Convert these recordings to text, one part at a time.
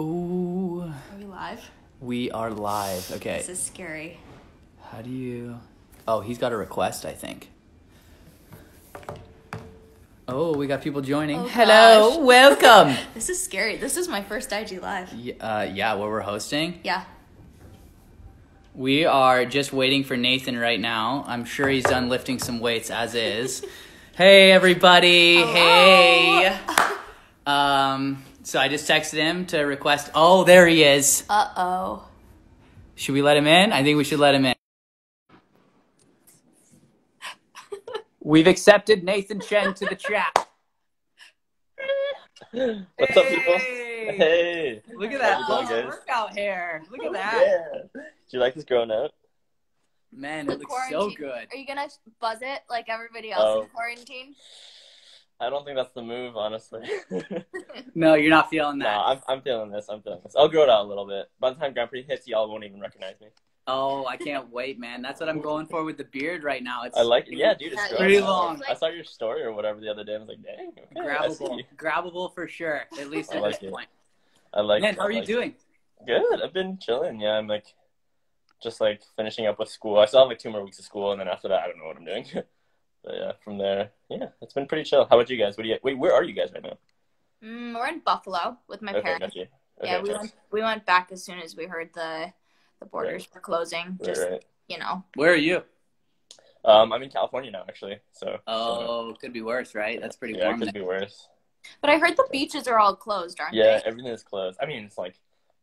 Ooh, Are we live? we are live. Okay. This is scary. How do you? Oh, he's got a request, I think. Oh, we got people joining. Oh, Hello, gosh. welcome. This is scary. This is my first IG live. Y- uh, yeah, where we're hosting. Yeah. We are just waiting for Nathan right now. I'm sure he's done lifting some weights as is. hey, everybody. Hey. Um, so I just texted him to request. Oh, there he is. Uh oh. Should we let him in? I think we should let him in. We've accepted Nathan Chen to the chat. What's up, people? Hey! Hey. Look at that How's it going, workout hair. Look at that. Yeah. Do you like this growing out? Man, The it looks so good. Are you gonna buzz it like everybody else Oh. in quarantine? I don't think that's the move, honestly. No, you're not feeling no, that. I'm, I'm feeling this. I'm feeling this. I'll grow it out a little bit. By the time Grand Prix hits, y'all won't even recognize me. Oh, I can't wait, man. That's what I'm going for with the beard right now. It's I like it. Yeah, dude, it's Yeah, pretty out. long. I saw your story or whatever the other day. I was like, dang, okay, grabbable. Grabbable for sure. At least I at like this it. point. I like Man, it. how are you like it. doing? Good. I've been chilling. Yeah, I'm like, just like finishing up with school. I still have like two more weeks of school, and then after that, I don't know what I'm doing. but yeah, from there, yeah, it's been pretty chill. How about you guys? What do you? Wait, where are you guys right now? Mm, we're in Buffalo with my okay, parents. got you. Okay, yeah, we nice. went we went back as soon as we heard the the borders were closing. Right, Just right. you know. Where are you? Um, I'm in California now, actually. So. so, Oh, could be worse, right? That's pretty yeah, it warm. could there. be worse. But I heard the beaches are all closed, aren't Yeah, they? Yeah, everything is closed. I mean, it's like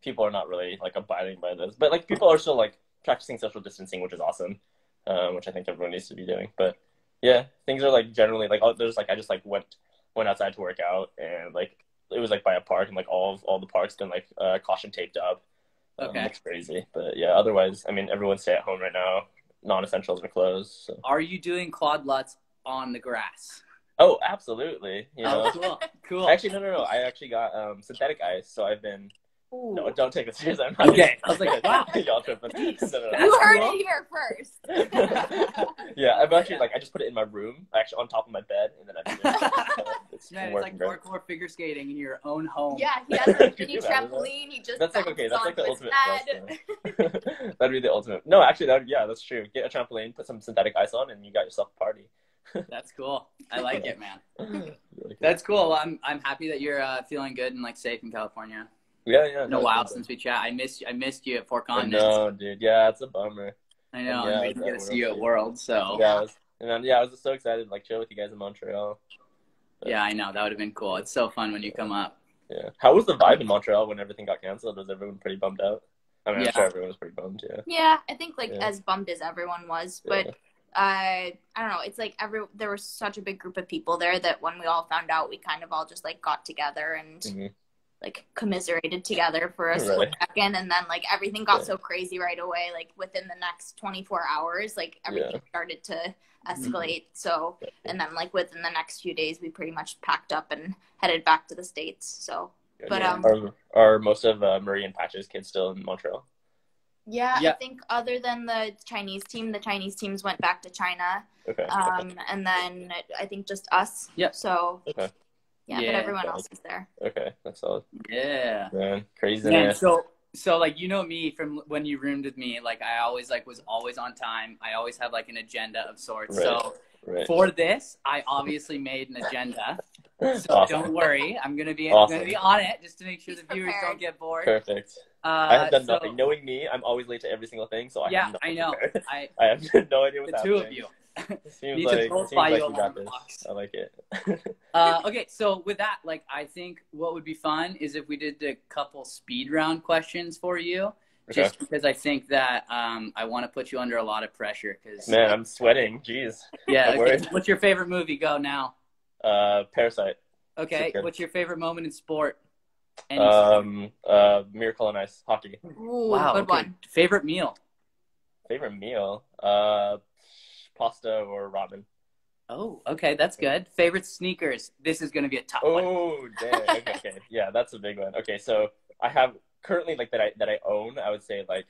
people are not really like abiding by this, but like people are still like practicing social distancing, which is awesome. Um, which I think everyone needs to be doing. But yeah, things are like generally like oh, there's like I just like went went outside to work out and like it was like by a park and like all of all the parks been like uh, caution taped up. Um, Okay. it's crazy, but yeah. Otherwise, I mean, everyone stay at home right now. Non-essentials are closed. So. Are you doing quad lutz on the grass? Oh, absolutely. You know, Oh, cool. Cool. Actually, no, no, no. I actually got um, synthetic ice, so I've been. Ooh. No, don't take this seriously. I'm not. Okay. I was like, wow. Y'all tripping. No, no, no. You heard cool. it here first. yeah, I've actually like I just put it in my room, actually on top of my bed, and then I've it's Man, it's like working great. parkour figure skating in your own home. yeah, he has a mini you imagine that? trampoline. He just That's like okay. That's like the ultimate. head. plus, yeah. That'd be the ultimate. No, actually, that yeah, that's true. Get a trampoline, put some synthetic ice on, and you got yourself a party. That's cool. I like it, man. That's cool. I'm I'm happy that you're uh, feeling good and like safe in California. Yeah, yeah. Been a no, while it's- since we chat. I missed I missed you at Four I Continents. know, dude. Yeah, it's a bummer. I know. Yeah, I'm waiting to get to see you at be- World. So Yeah, I was, and then, yeah, I was just so excited to like chill with you guys in Montreal. yeah, I know that would have been cool. It's so fun when you come up. Yeah. How was the vibe in Montreal when everything got canceled? Was everyone pretty bummed out? I mean, Yeah. I'm sure everyone was pretty bummed. Yeah. Yeah, I think like Yeah. as bummed as everyone was, Yeah. but uh, I don't know. It's like every there was such a big group of people there that when we all found out, we kind of all just like got together and Mhm. Like commiserated together for a Right. split second, and then like everything got Yeah. so crazy right away. Like within the next twenty four hours, like everything Yeah. started to escalate. So and then like within the next few days, we pretty much packed up and headed back to the states. So But, Yeah. um, are, are most of uh, Marie and Patch's kids still in Montreal? yeah, Yeah. I think other than the Chinese team, the Chinese teams went back to China. Okay. um, and then I think just us. Yeah. So Okay. Yeah, Yeah. but everyone else is there. okay. That's all. Yeah. Man, Man, craziness. so so like you know me from when you roomed with me, like I always like was always on time. I always have like an agenda of sorts. Right. So right. for this, I obviously made an agenda. So awesome. don't worry, I'm gonna be Awesome. I'm gonna be on it just to make sure He's the viewers prepared. don't get bored. Perfect. Uh, I have done so- nothing. Knowing me, I'm always late to every single thing, so I Yeah, have I know. prepared. I I have no idea what's the happening. two of you. It seems Need to like, both seems buy like you we got alarm this. clocks. I like it. Uh, okay, so with that, like, I think what would be fun is if we did a couple speed round questions for you, Okay. just because I think that um, I want to put you under a lot of pressure. Because Man, I'm sweating. Jeez. yeah, okay, worried. what's your favorite movie? Go now. Uh, Parasite. Okay, Super. what's your favorite moment in sport? Any Um, uh, Miracle on Ice. Hockey. Ooh, wow, good okay. one. Favorite meal? Favorite meal? Uh, pasta or ramen. Oh, okay, that's good. Favorite sneakers? This is going to be a tough one. Oh, dang. Okay, okay. Yeah, that's a big one. Okay, so I have currently like that I that I own. I would say like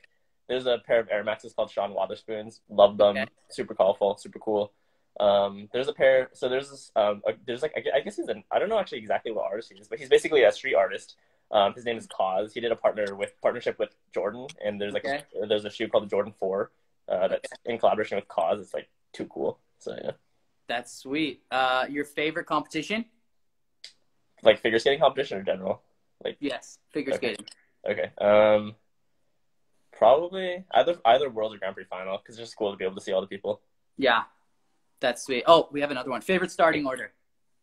there's a pair of Air Maxes called Sean Wotherspoons. Love them. Okay. Super colorful. Super cool. Um, there's a pair. So there's this. Um, a, there's like I guess he's an I don't know actually exactly what artist he is, but he's basically a street artist. Um, his name is KAWS. He did a partner with partnership with Jordan, and there's like Okay. a, there's a shoe called the Jordan Four uh, that's in collaboration with KAWS. It's like too cool. So yeah, That's sweet. Uh, your favorite competition? like figure skating competition in general. Like yes, figure Okay. skating. Okay. Um, probably either either World or Grand Prix final because it's just cool to be able to see all the people. Yeah, that's sweet. Oh, we have another one. Favorite starting order?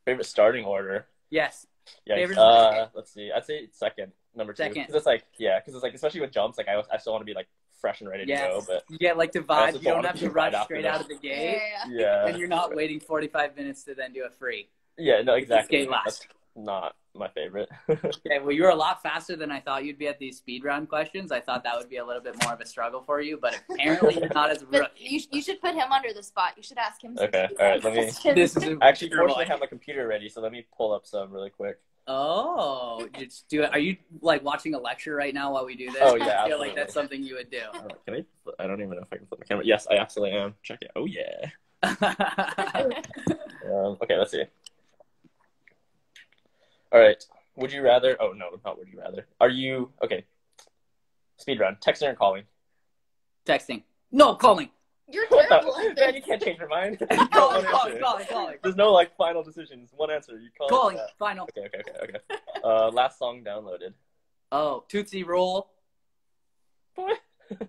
Favorite starting order. Yes. Yeah. Uh, let's see. I'd say second, number two. Second. Because it's like yeah, because it's like especially with jumps, like I, I still want to be like fresh and ready to go, but You get like the vibe. You don't don't have to rush after straight out of the Yeah, gate, yeah, yeah. yeah. and you're not waiting 45 minutes to then do a free. Yeah, no, exactly. skate last. That's not my favorite. Okay, well, you're a lot faster than I thought you'd be at these speed round questions. I thought that would be a little bit more of a struggle for you, but apparently you're not as But rookie. you, you should put him under the spot. You should ask him. Okay, all right, let me- This is actually, terrible fortunately, have my computer ready, so let me pull up some really quick. Oh, you just do it. Are you like watching a lecture right now while we do this? Oh, yeah, I feel like that's something you would do. Uh, Can I? I don't even know if I can flip the camera. Yes, I absolutely am. Check it. Oh yeah. Um, okay, let's see. All right. Would you rather? Oh no, not would you rather. Are you okay? Speed run. Texting or calling? Texting. No, calling. You're terrible. the? Man, you can't change your mind. You Calling, call one calling, calling, calling. There's no like final decisions. One answer. You call. it Calling. that. Final. Okay, okay, okay, okay. Uh, last song downloaded. Oh, Tootsie Roll.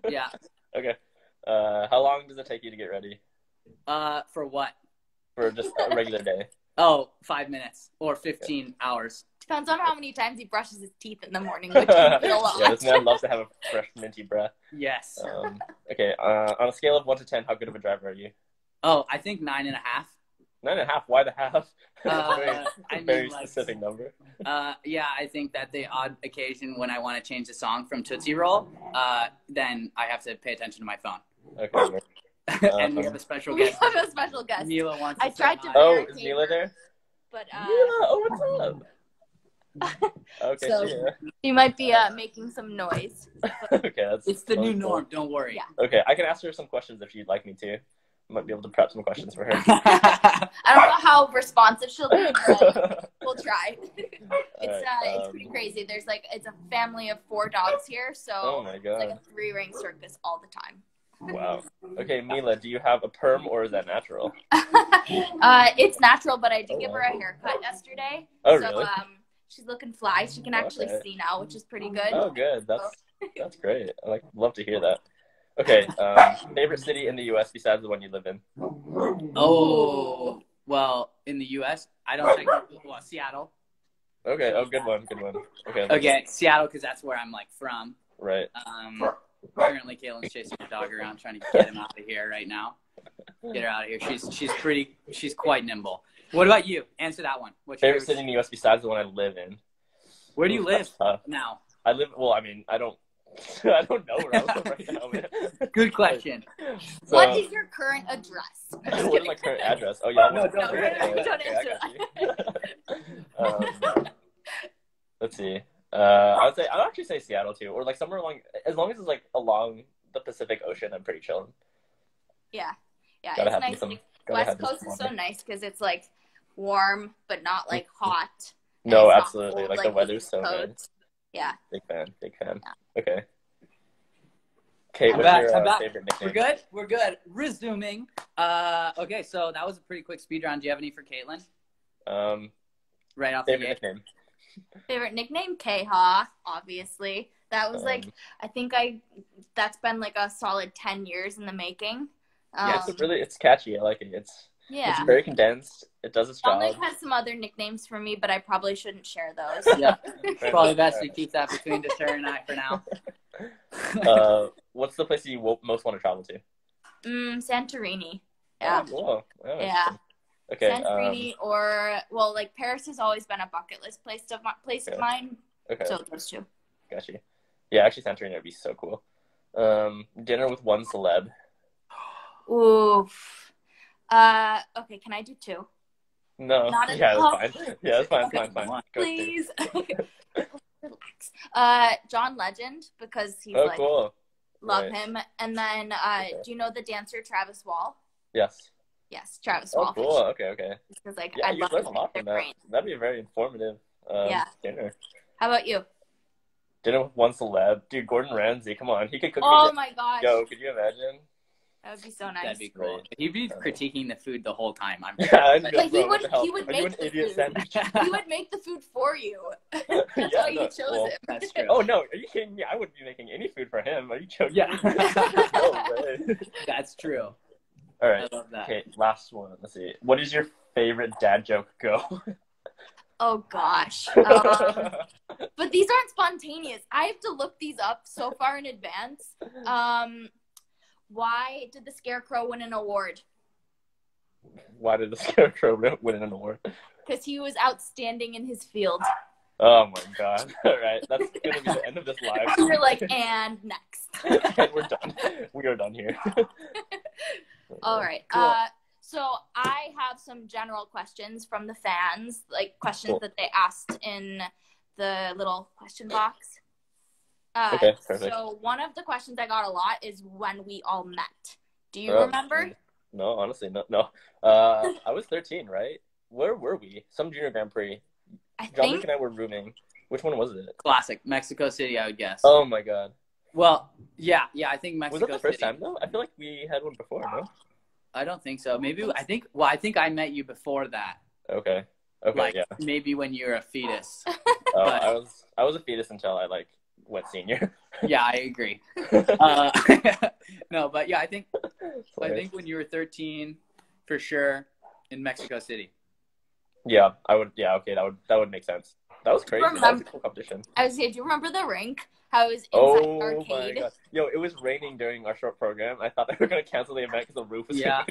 Yeah. okay. Uh, how long does it take you to get ready Uh, for what? for just a regular day? Oh, five minutes or 15 hours. Depends on how many times he brushes his teeth in the morning, which can be a lot. yeah, this man loves to have a fresh minty breath. Yes. Um, okay. Uh, on a scale of one to ten, how good of a driver are you? Oh, I think nine and a half. Nine and a half. Why the half? Uh, very, I mean, very like- specific number. Uh, yeah, I think that the odd occasion when I want to change the song from Tootsie Roll, uh, then I have to pay attention to my phone. Okay. and we have a special We guest. have a special guest, Mila wants I to tried say to- hi. Oh, is Mila there? but uh, Mila, oh, what's up? Okay, So- yeah. he might be uh, making some noise. okay, that's It's the new totally cool. norm. Don't worry. Yeah. Okay, I can ask her some questions if she'd like me to. I Might be able to prep some questions for her. I don't know how responsive she'll be, but we'll try. it's Alright, uh, it's um, pretty crazy. There's like it's a family of four dogs here, so Oh my it's like a three ring circus all the time. Wow. Okay, Mila, do you have a perm or is that natural? uh, it's natural, but I did Oh, give her a haircut yesterday. Oh so really? um, she's looking fly. She can actually Okay. see now, which is pretty good. Oh, good. That's that's great. I like love to hear that. Okay, um, favorite city in the U.S. besides the one you live in? Oh, well, in the U.S., I don't think, well, Seattle. Okay. Oh, good one. Good one. Okay. Okay, Seattle, because that's where I'm like from. Right. Um, currently, Kaitlin's chasing her dog around, trying to get him out of here right now. Get her out of here. She's she's pretty. She's quite nimble. What about you? Answer that one. What's your Favorite city in the U.S. besides the one I live in? Where do you Ooh, live now? I live. Well, I mean, I don't. I don't know where I live right now, man. Good question. So, what is your current address? What is my current address? Oh yeah. No, don't- okay, don't- don't answer got you. um, let's see. Uh, I would say I'd actually say Seattle too, or like somewhere along. As long as it's like along the Pacific Ocean, I'm pretty chilling. Yeah, yeah, Gotta it's have nice. some- Gotta West Coast is so nice because it's like warm but not like hot. No, absolutely. cold Like, the the weather's East so good. Yeah. Big fan. Big fan. Yeah. Okay. Kate, I'm what's back, your I'm uh, back. favorite nickname? We're good. We're good. Resuming. Uh, okay, so that was a pretty quick speed round. Do you have any for Kaitlin? Um, Right off the favorite gate. nickname. Favorite nickname? K-Ha, obviously. That was like Um, I think I that's been like a solid ten years in the making. Um, yeah, it's really it's catchy. I like it. It's yeah. it's very condensed. It does its job. Dominic has some other nicknames for me, but I probably shouldn't share those. Yeah, probably best to keep that between just her and I for now. uh, what's the place you most want to travel to? Mm, Santorini. Yeah. Oh, cool. Oh, Yeah. interesting. Okay. Um, Santorini or well, like Paris has always been a bucket list place of mi- place Okay. of mine. okay. So those two. Got you. Yeah, actually, Santorini would be so cool. Um, dinner with one celeb. Oof. Uh, okay, can I do two? No. Not yeah, that's fine. Yeah, that's fine. Fine, fine. Please. Relax. Uh, John Legend because he's Oh, like cool. love Right. him. And then, uh, Okay. do you know the dancer Travis Wall? Yes. Yes, Travis Oh, Wall. cool. Okay, okay. Because like Yeah, I love learn a lot from that. brain. That'd be a very informative um, Yeah. dinner. How about you? dinner with one celeb, dude. Gordon Ramsay, come on, he could cook. Oh my gosh, Yo, could you imagine? That would be so nice. That'd be cool. Right. He'd be critiquing the food the whole time. I'm Yeah, sure. I'd Like, be he would he would you make the food. sandwich? he would make the food for you. That's Yeah, why you no, chose well, him. That's true. Oh no, are you kidding me? I wouldn't be making any food for him. Are you joking? Yeah. no. That's true. All I love that. Okay, last one. Let's see. What is your favorite dad joke? Go. Oh gosh. Um, but these aren't spontaneous. I have to look these up so far in advance. Um, why did the Scarecrow win an award? Why did the scarecrow win an award? Because he was outstanding in his field. Oh my god. All right, that's gonna be the end of this live. You're like, and next. and we're done. We are done here. All right. Cool. Uh, so I have some general questions from the fans, like questions Cool. that they asked in the little question box. Uh, Okay, perfect. So one of the questions I got a lot is when we all met. Do you Oh, remember? No, honestly, no, no. Uh, I was 13, right? Where were we? Some junior Grand Prix. I John think Luke and I were rooming. Which one was it? Classic Mexico City, I would guess. Oh my god. Well, yeah, yeah. I think Mexico. Was Mexico that the first City. time though? I feel like we had one before, no? I don't think so. Maybe I think. Well, I think I met you before that. Okay. Okay, like yeah. maybe when you were a fetus. Uh, but- I was I was a fetus until I like went senior. yeah, I agree. Uh, no, but yeah, I think I think when you were 13, for sure, in Mexico City. Yeah, I would. Yeah, okay, that would that would make sense. That was crazy. That was a cool competition. I was saying, do you remember the rink? How it was inside Oh the my god! Yo, it was raining during our short program. I thought they were gonna cancel the event because the roof was. Yeah.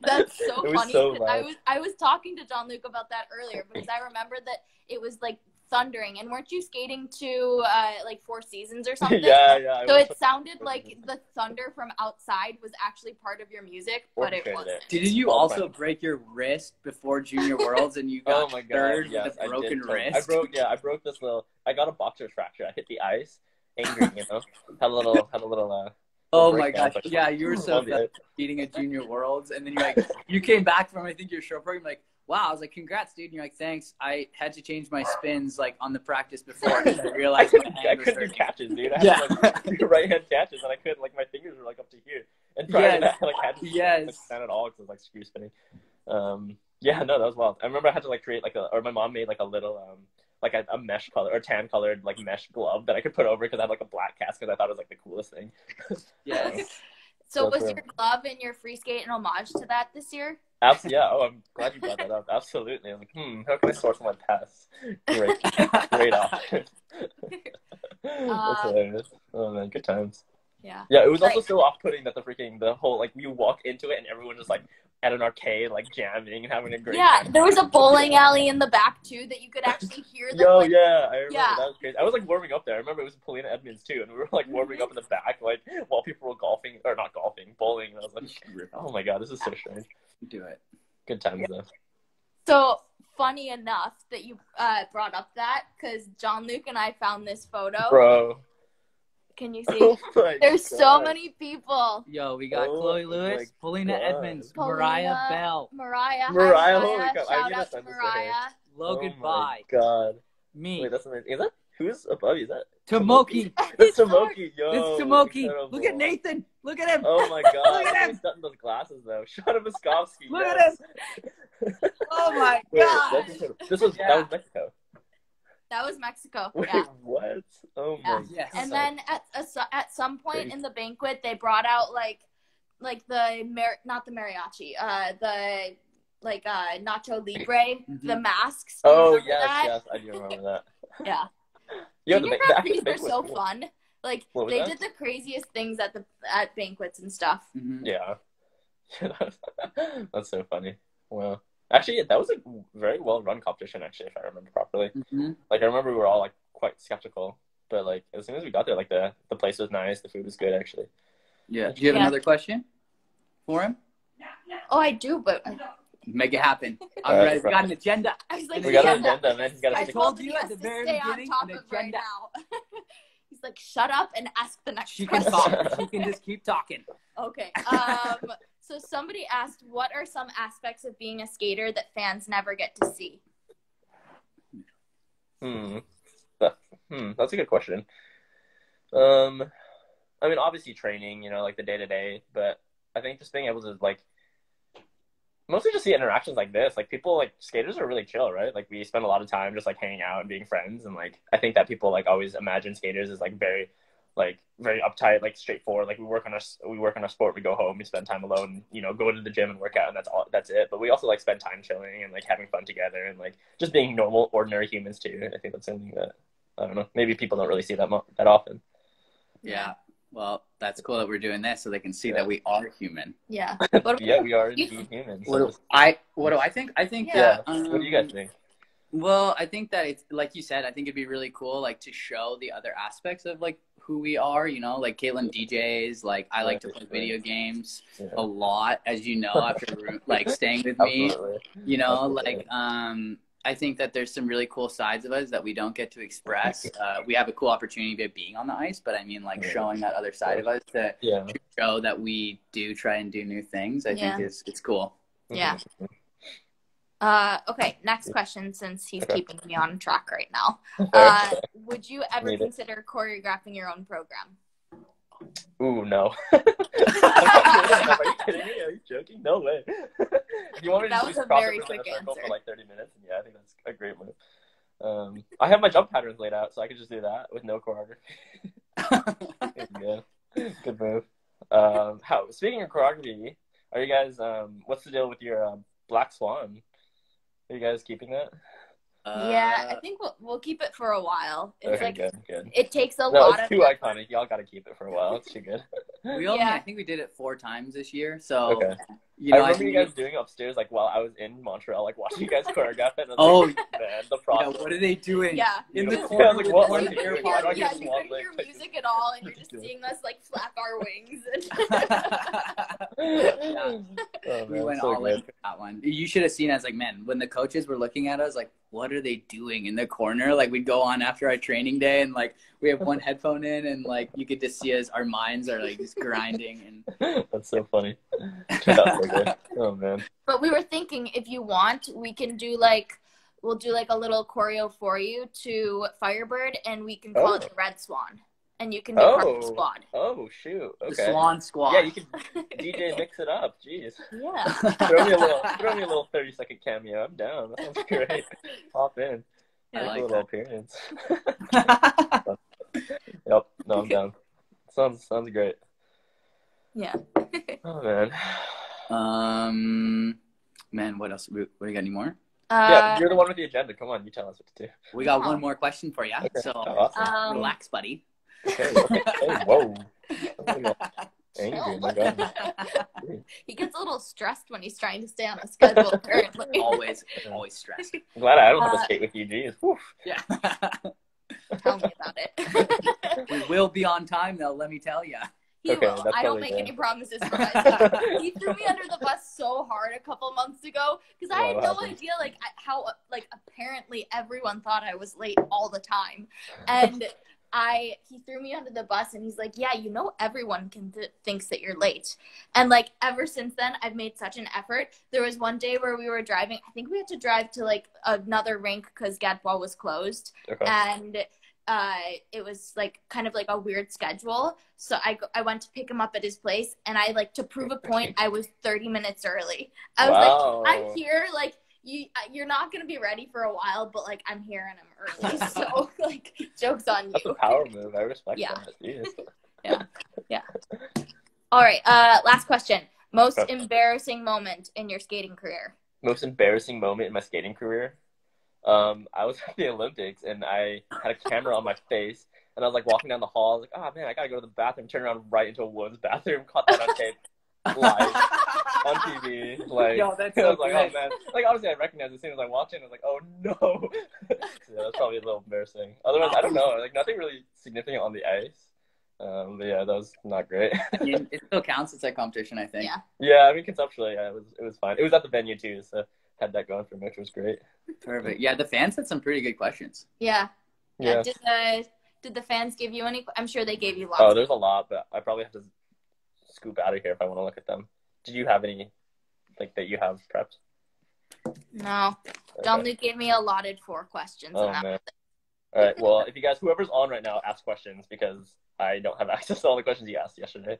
That's so It was funny. so 'cause I was I was talking to Jean-Luc about that earlier because I remember that it was like thundering and weren't you skating to uh, like Four Seasons or something? yeah, yeah. So it sounded like the thunder from outside was actually part of your music, but it wasn't. Didn't you also break your wrist before Junior Worlds and you Oh got my god! third Yes, with a I broken did. wrist? I broke. Yeah, I broke this little. I got a boxer's fracture. I hit the ice, angry. You know, had a little, had a little. uh Oh my gosh! Yeah, you were so On the upset ice. beating a Junior Worlds, and then you like you came back from I think your show program like. Wow, I was like, congrats, dude. And you're like, thanks. I had to change my spins like on the practice before because I I realized my couldn't, I hand was couldn't do catches, dude. I had Yeah. to, like, do right hand catches, and I couldn't. Like my fingers were like up to here. And prior Yes. to that, I like had to Yes. like, stand at all because I was like screw spinning. Um, yeah, no, that was wild. I remember I had to like create like a, or my mom made like a little um like a, a mesh color or tan colored like mesh glove that I could put over because I had like a black cast because I thought it was like the coolest thing. Yes. So That's was right. your glove and your free skate an homage to that this year? Abs- yeah. Oh, I'm glad you brought that up. Absolutely. I'm like, hmm, how can I source my pass? Great, great option. That's Uh, hilarious. Oh man, good times. Yeah. Yeah, it was also Like- so off-putting that the freaking the whole like you walk into it and everyone just like at an arcade like jamming and having a great Yeah, time. there was a bowling alley in the back too that you could actually hear the Yo, like, yeah, I remember Yeah. that was crazy. I was like warming up there. I remember it was Polina Edmonds too, and we were like warming up in the back, like while people were golfing or not golfing, bowling. And I was like, oh my god, this is so strange. Do it. Good times though. So funny enough that you uh, brought up that because Jean-Luc and I found this photo. Bro, Can you see? oh my There's so many people. Yo, we got Oh Chloe Lewis, Polina God. Edmonds, Polina, Mariah Bell, Mariah. hi, Mariah, holy Mariah. crap, I Shout need out to to. Mariah. Logan oh Bye, my god. me, Wait, that's amazing. Is that who's above you? Is that Tomoki. That's Tomoki, yo. It's Tomoki. incredible. Look at Nathan. Look at him. Oh my god. Look at him. He's got those glasses though. Shut up, Moskovsky. Look at yes. Oh my Wait, god. This was Yeah. that was Mexico. That was Mexico. Wait, Yeah. what? Oh Yeah. my Yes. And then at a, at some point Crazy. in the banquet, they brought out like like the mar- not the mariachi, uh, the like uh Nacho Libre, Mhm. the masks. Oh yes, that? yes, I do remember that. Yeah. Yo, the, Junior the, Grand the were so cool. fun. Like they that? did the craziest things at the at banquets and stuff. Mhm. Yeah. That's so funny. Wow. Actually, that was a very well run competition. Actually, if I remember properly. Mhm. Like I remember we were all like quite skeptical, but like as soon as we got there, like the the place was nice, the food was good. Actually. Yeah. Do you have Yeah. another question for him? Oh, I do, but Make it happen. I'm Alright, ready. We got an agenda. I was like, We got an agenda, man. He's got I a told told you he at the to very stay on beginning, top an of right now. He's like, shut up and ask the next She can question. talk. She can just keep talking. Okay. Um, so somebody asked, what are some aspects of being a skater that fans never get to see? Hmm. Hmm. That's a good question. Um, I mean, obviously training, you know, like the day to day, but I think just being able to like mostly just see interactions like this. Like people, like skaters are really chill, right? Like we spend a lot of time just like hanging out and being friends, and like I think that people like always imagine skaters as like very like very uptight, like straightforward. Like we work on our we work on our sport, we go home, we spend time alone, you know, go to the gym and work out, and that's all. That's it. But we also like spend time chilling and like having fun together, and like just being normal, ordinary humans too. I think that's something that I don't know. Maybe people don't really see that mo- that often. Yeah. Well, that's cool that we're doing this so they can see Yeah. that we are human. Yeah. Yeah, we are indeed humans. What do I what do I think? I think yeah. that um, what do you guys think? Well, I think that it's like you said. I think it'd be really cool, like to show the other aspects of like who we are. You know, like Kaitlin DJs. Like I like to play right. video games Yeah. a lot, as you know, after like staying with me. Absolutely. You know, Absolutely. like um, I think that there's some really cool sides of us that we don't get to express. Uh, we have a cool opportunity of being on the ice, but I mean, like Yeah. showing that other side of us to Yeah. show that we do try and do new things. I Yeah. think is it's cool. Yeah. Uh, okay, next question since he's keeping me on track right now. Uh, would you ever Need it. consider choreographing your own program? Ooh, no. Are you kidding me? Are you joking? No way. you want me to That just was a cross very over in a quick answer. for like 30 minutes, yeah, I think that's a great move. Um, I have my jump patterns laid out, so I could just do that with no choreography. Go. Good move. Um, how? Speaking of choreography, are you guys? Um, what's the deal with your um, Black Swan? Are you guys keeping that? yeah, I Uh, think we'll, we'll keep it for a while. It's okay, like good, good. it takes a No, lot it's of too effort. iconic. Y'all got to keep it for a while. It's too good. we only, Yeah. I think we did it four times this year. So Okay. You know, I remember think you guys doing upstairs, like while I was in Montreal, like watching you guys choreograph it. And Oh, like, man, the Yeah, what are they doing? Yeah. In the corner I was like, what one are they doing? AirPod. Why do I yeah, you couldn't hear music at all, and you're just seeing us like flap our wings. And Oh, we went so all good. in for that one. You should have seen us like, man, when the coaches were looking at us, like, what are they doing in the corner? Like, we'd go on after our training day, and like, we have one headphone in, and like, you could just see us, our minds are like just grinding, and That's so funny. Turned out so good. Oh man. but we were thinking, if you want, we can do like we'll do like a little choreo for you to Firebird, and we can call it Oh. the Red Swan, and you can be part of the Oh. squad. Oh shoot. Okay. the Okay. Swan Squad. Yeah, you can DJ mix it up. Jeez. Yeah. Throw me a little. Throw me a little thirty second cameo. I'm down. That sounds great. Pop in. I Make like a little that. appearance. yep. No, I'm down. Sounds sounds great. Yeah. Oh man. Um, man, what else? What do you got? Any more? Yeah, Uh, you're the one with the agenda. Come on, you tell us what to do. We got Oh. one more question for you. Okay. So Oh, awesome. Um, relax, buddy. Okay, okay. Hey, whoa. Angry. My God. he gets a little stressed when he's trying to stay on a schedule. Apparently. always, always stressed. I'm glad I don't have Uh, to skate with you. Jeez. Whew. Yeah. Tell me about it. we will be on time, though. Let me tell you. He Okay, will. I don't make any promises for myself. he threw me under the bus so hard a couple months ago because I had no happened? idea like how like apparently everyone thought I was late all the time, and I he threw me under the bus and he's like, yeah, you know everyone can th- thinks that you're late, and like ever since then I've made such an effort. There was one day where we were driving. I think we had to drive to like another rink because Gadbois was closed Okay. and uh, it was like kind of like a weird schedule. So I go, I went to pick him up at his place, and I like to prove a point. I was thirty minutes early. I was wow. like, I'm here. Like you, you're not gonna be ready for a while, but like I'm here and I'm early. So like, jokes on That's a you. power move. I respect Yeah. that. Jeez. All right. Uh, last question. Most embarrassing moment in your skating career. Most embarrassing moment in my skating career. Um, I was at the Olympics and I had a camera on my face and I was like walking down the hall. I was like, oh man, I gotta go to the bathroom. Turn around right into a woman's bathroom. Caught that on tape live on TV. Like, Yo, that's I so was like, oh man. Like obviously I recognized it as soon as I walked in. I was like, oh no. so yeah, that's probably a little embarrassing. Otherwise, I don't know. Like nothing really significant on the ice. Um, but yeah, that was not great. You- it still counts. It's a competition, I think. Yeah. yeah, I mean conceptually, yeah, it was it was fine. It was at the venue too, so had that going for me, which was great. Perfect. Yeah, the fans had some pretty good questions. Yeah. Yeah. Yeah. Did the did the fans give you any? I'm sure they gave you lots. Oh, there's a lot, but I probably have to scoop out of here if I want to look at them. Did you have any like that you have prepped? no. Okay. Jean-Luc gave me allotted four questions. Oh man. All right. Well, if you guys, whoever's on right now, ask questions because I don't have access to all the questions you asked yesterday.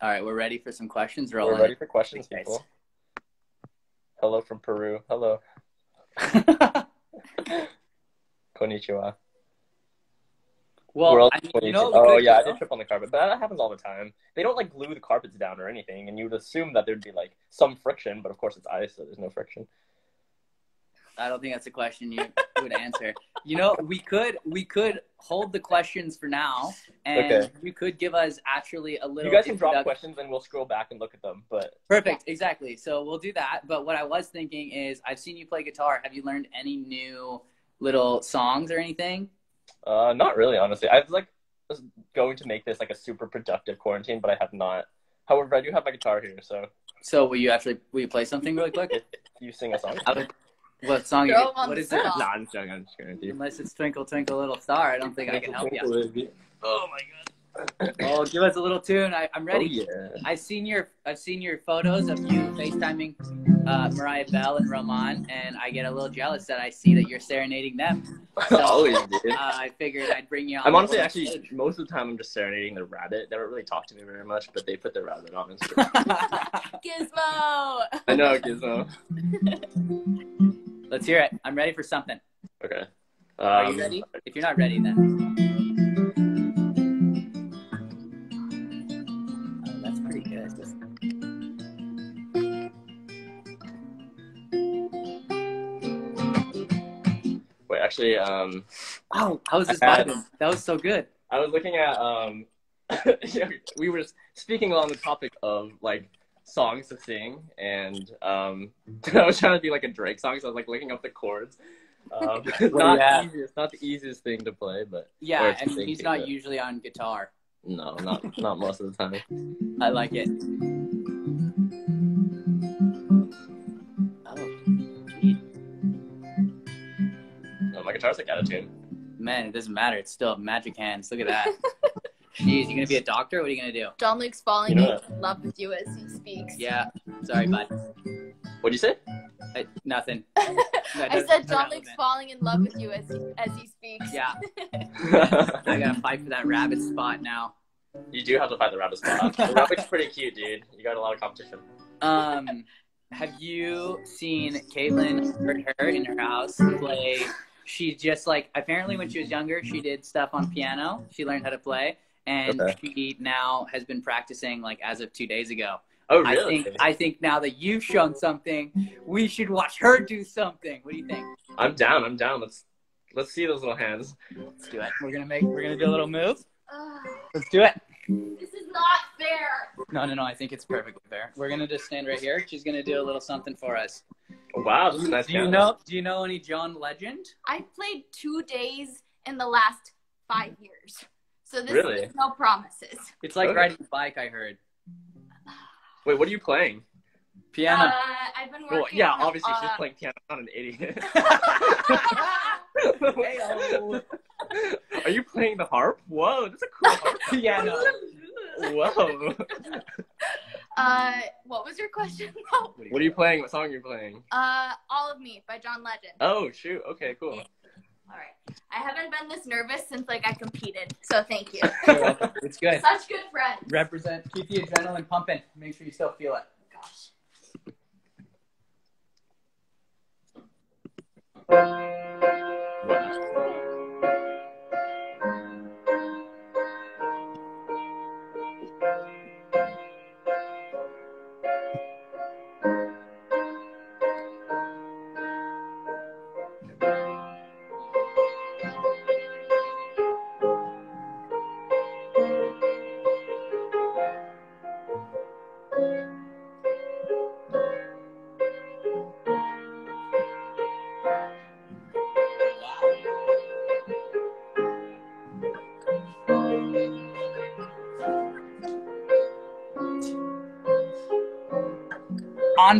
All right, we're ready for some questions. We're Rolling. ready for questions, Nice. people. Hello from Peru. Hello. Konnichiwa. well, I mean, you know, konnichiwa? what we oh yeah, I did trip on the carpet, but that happens all the time. They don't like glue the carpets down or anything, and you would assume that there'd be like some friction, but of course it's ice, so there's no friction. I don't think that's a question you would answer. You know, we could we could hold the questions for now, and Okay. you could give us actually a little. You guys can drop questions, and we'll scroll back and look at them. But Perfect, exactly. So we'll do that. But what I was thinking is, I've seen you play guitar. Have you learned any new little songs or anything? uh, not really, honestly. I was like was going to make this like a super productive quarantine, but I have not. However, I do have my guitar here, so So will you actually will you play something really quick? you sing a song. I would- what song? You, Throw 'em on what is it? spot. Nah, I'm just joking. I'm just kidding. Unless it's Twinkle Twinkle Little Star, I don't think I can help you. you. Oh my god! Oh, give us a little tune. I, I'm ready. Oh yeah. I've seen your I've seen your photos of you FaceTiming uh, Mariah Bell and Roman, and I get a little jealous that I see that you're serenading them. So, Always, Uh, dude. I figured I'd bring you on. I'm honestly actually stage. most of the time I'm just serenading the rabbit. They don't really talk to me very much, but they put their rabbit on. And Gizmo. I know, Gizmo. Let's hear it. I'm ready for something. Okay. Are Um, you ready? If you're not ready, then. Oh, that's pretty good. Wait, actually, um, Oh, how was this had-? That was so good. I was looking at um, we were speaking on the topic of like songs to sing, and um, I was trying to do like a Drake song, so I was like looking up the chords. Um, it's Well, not yeah. easiest, not the easiest thing to play, but Yeah, and he's not usually on guitar. No, not not most of the time. I like it. Oh. No, my guitar's like out of tune. man, it doesn't matter. It's still magic hands. Look at that. Jeez, you gonna be a doctor? What are you gonna do? Jean-Luc's falling You know in love with you as he speaks. Yeah, sorry, bud. What'd you say? I, nothing. I doesn't- said Jean-Luc's falling in love with you as he, as he speaks. Yeah, I gotta fight for that rabbit spot now. you do have to fight the rabbit spot. The rabbit's pretty cute, dude. You got a lot of competition. Um, have you seen Kaitlin heard her in her house play? She just like apparently when she was younger, she did stuff on piano. She learned how to play, and Okay. she now has been practicing like as of two days ago. Oh, I really? think I think now that you've shown something, we should watch her do something. What do you think? I'm down. I'm down. Let's let's see those little hands. Let's do it. We're gonna make. We're gonna do a little move. Ugh, Let's do it. this is not fair. No, no, no. I think it's perfectly fair. We're gonna just stand right here. She's gonna do a little something for us. Oh, wow, this is nice. Do you piano. know? Do you know any John Legend? I've played two days in the last five years. So this Really? is no promises. It's like Okay. riding a bike. I heard Wait, what are you playing? piano. Uh, I've been working Well, yeah, on, obviously uh, she's playing piano. I'm not an idiot. Are you playing the harp? Whoa, that's a cool harp. piano. Whoa. uh, what was your question? What are you playing? What song are you playing? uh, All of Me by John Legend. Oh, shoot. Okay, cool. All right. I haven't been this nervous since like I competed. So thank you. It's good. Such good friends. Represent. Keep the adrenaline pumping. Make sure you still feel it. Gosh. On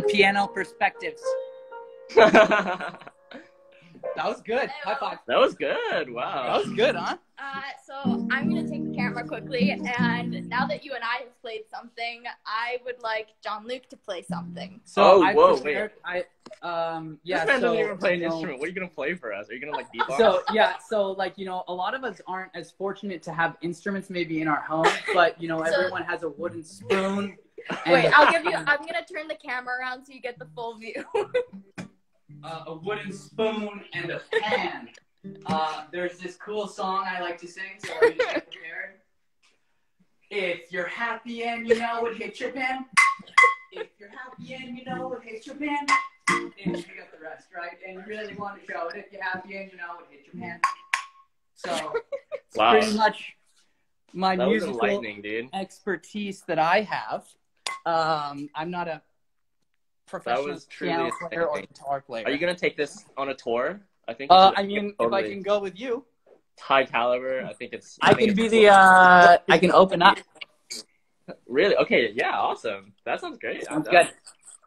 piano perspectives. that That was good. High five. was good. Wow. That was good, huh? Uh, so I'm gonna take the camera camera quickly. And now that you and I have played something, I would like Jean-Luc to play something. So Oh, I whoa, prepared, I um yeah. this man so, doesn't even play an you know, instrument. What are you gonna play for us? Are you gonna like beatbox? So yeah, so like you know, a lot of us aren't as fortunate to have instruments maybe in our home, but you know, So- everyone has a wooden spoon. And Wait, I'll give you. I'm gonna turn the camera around so you get the full view. uh, a wooden spoon and a pan. Uh, there's this cool song I like to sing, so are you prepared? If you're happy and you know it, hit your pan. If you're happy and you know it, hit your pan. And you got the rest, right? And you really want to show it. If you're happy and you know it, hit your pan. So, Wow. pretty much my that was musical enlightening, dude. expertise that I have. Um, I'm not a professional was truly piano player or guitar player. Are you gonna take this on a tour? I think. Uh, I mean, if. I can go with you, high caliber, I think it's. I think can be it's the. Uh, I can open up. Really? Okay. Yeah. Awesome. That sounds great. Sounds That- good.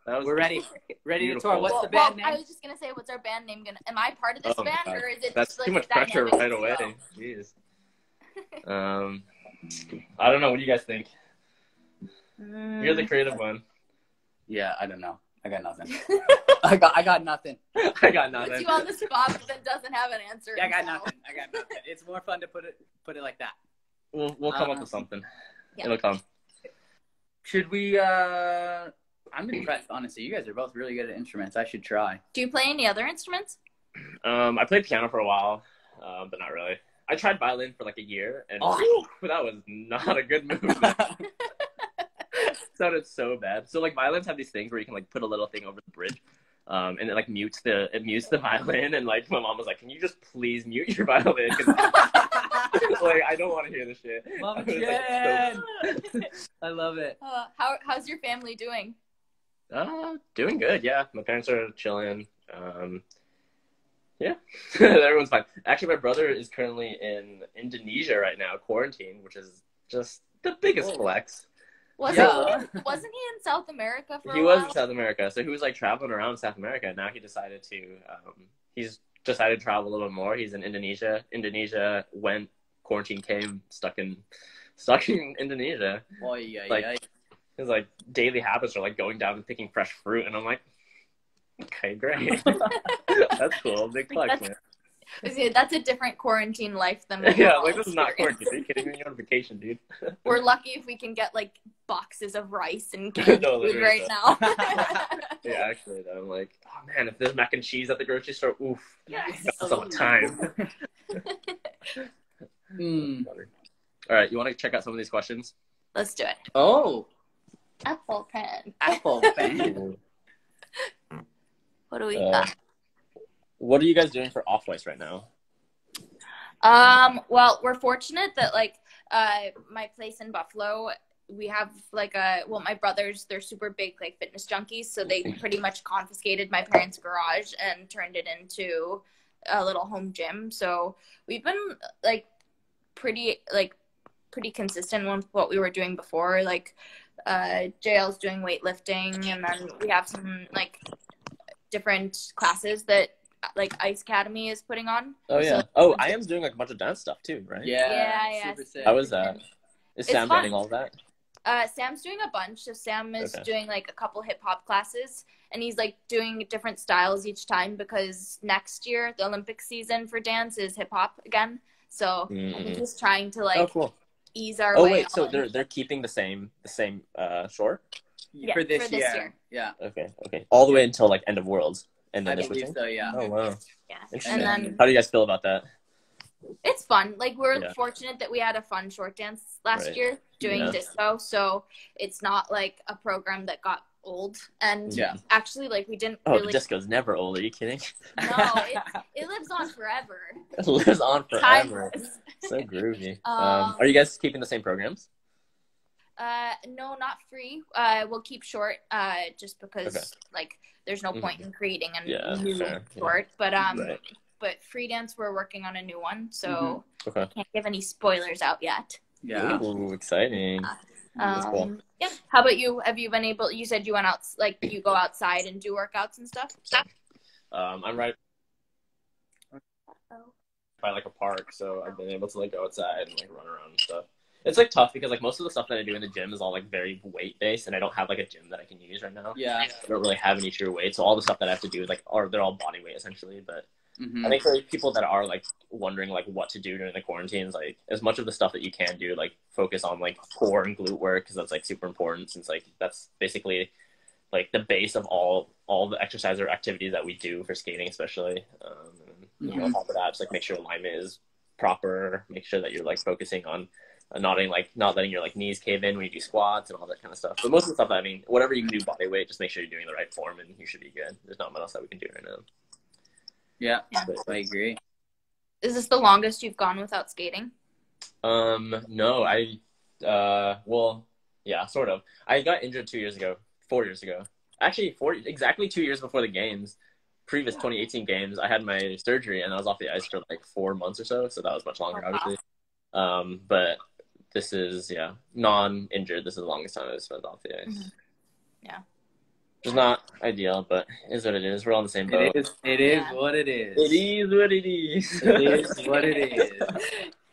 That was We're ready. Ready to tour. What's well, the band well, I was just gonna say, what's our band name gonna? Am I part of this Oh band, God. or is it That's just too like much pressure right duo? away. Jeez. Um, I don't know. What do you guys think? You're the creative one. Yeah, I don't know. I got nothing. I got. I got nothing. I got Puts nothing. you on the spot, but then doesn't have an answer. Yeah, I got nothing. I got nothing. It's more fun to put it put it like that. We'll we'll come Uh, up with something. yeah. It'll come. Should we? uh I'm impressed. Honestly, you guys are both really good at instruments. I should try. Do you play any other instruments? Um, I played piano for a while, uh, but not really. I tried violin for like a year, and Oh. whew, that was not a good move. sounded so bad. So like violins have these things where you can like put a little thing over the bridge. Um, and it like mutes the it mutes the violin and like my mom was like, Can you just please mute your violin?" like I don't want to hear this shit. Mom I was, like, Jen! I love it. Uh, how how's your family doing? so- uh, doing good, yeah. My parents are chilling. Um, yeah, everyone's fine. Actually, my brother is currently in Indonesia right now, quarantine, which is just the biggest Whoa. flex. Wasn't Yeah. he in, wasn't he in South America for he a was while? in South America, so he was like traveling around South America. Now he decided to, um, he's decided to travel a little bit more. He's in Indonesia. Indonesia, when quarantine came, stuck in, stuck in Indonesia. Boy, yeah, Like- yeah. His like daily habits are like going down and picking fresh fruit, and I'm like, okay, great, that's cool, big flex, That's- man. Okay, That's a different quarantine life than what Yeah, like this is not experiencing. quarantine. Are you kidding me? You're on vacation, dude. We're lucky if we can get like boxes of rice and canned No, food right so. now. Yeah, actually, though, I'm like, oh man, if there's mac and cheese at the grocery store, oof, Yes. that's all the time. Hmm. All right, you want to check out some of these questions? Let's do it. Oh, Apple pen. Apple fan. What do we Uh, got? What are you guys doing for Off White right now? Um, well, we're fortunate that like uh my place in Buffalo, we have like a well, my brothers, they're super big like fitness junkies, so they pretty much confiscated my parents' garage and turned it into a little home gym. So we've been like pretty like pretty consistent with what we were doing before. Like uh JL's doing weightlifting and then we have some like different classes that like Ice Academy is putting on. Oh yeah. yeah. Oh, I am doing like a bunch of dance stuff too, right? Yeah, Yeah, yeah. super sick. How is that? Is It's Sam fun. running all that? Uh, Sam's doing a bunch. So Sam is Okay. doing like a couple hip hop classes, and he's like doing different styles each time because next year the Olympic season for dance is hip hop again. So I think Mm. he's trying to like oh, cool. ease our Oh way. wait, so they're they're keeping the same the same uh short? Yeah, for this, for this year. year. Yeah, Okay, okay. All the way until like end of worlds, and then they're believe so. Yeah. Oh wow, yeah, and then How do you guys feel about that? it's fun. Like we're Yeah. fortunate that we had a fun short dance last Right. year doing Yeah. disco, so it's not like a program that got old. And Yeah. actually, like we didn't Oh, really. the disco's never old. Are you kidding? No, it, it lives on forever. it lives on forever. Timeless. so groovy. Um, Um, are you guys keeping the same programs? Uh, no, not free. Uh, we'll keep short. Uh, just because Okay. like there's no point in creating a Yeah, new fair, yeah. short. But um, Right. but free dance we're working on a new one, so Mm-hmm. Okay. can't give any spoilers out yet. Yeah. Ooh, exciting. That's cool. Um, yeah. How about you? Have you been able? You said you went out, like you go outside and do workouts and stuff. Um, I'm right by like a park, so I've been able to like go outside and like run around and stuff. It's like tough because like most of the stuff that I do in the gym is all like very weight based, and I don't have like a gym that I can use right now. Yeah. I don't really have any true weight, so all the stuff that I have to do is like, are they're all body weight essentially. But Mhm. I think for people that are like wondering like what to do during the quarantines, like as much of the stuff that you can do, like focus on like core and glute work because that's like super important since like that's basically like the base of all all the exercise or activities that we do for skating, especially. Um, and, you know, on top of that, just like make sure alignment is proper. Make sure that you're like focusing on not letting like not letting your like knees cave in when you do squats and all that kind of stuff. But most of the stuff, I mean, whatever you can do body weight, just make sure you're doing the right form and you should be good. There's not much else that we can do right now. Yeah, Yeah. I agree. Is this the longest you've gone without skating? Um, no, I, uh, well, yeah, sort of. I got injured two years ago, four years ago. Actually, four exactly two years before the games, previous 2018 games. I had my surgery and I was off the ice for like four months or so. So that was much longer, Oh, wow. obviously. Um, but this is yeah, non-injured. This is the longest time I've spent off the ice. Mhm. Yeah. It's not ideal, but it is what it is. We're all in the same boat. It is. It is Yeah. what it is. It is what it is. It is what it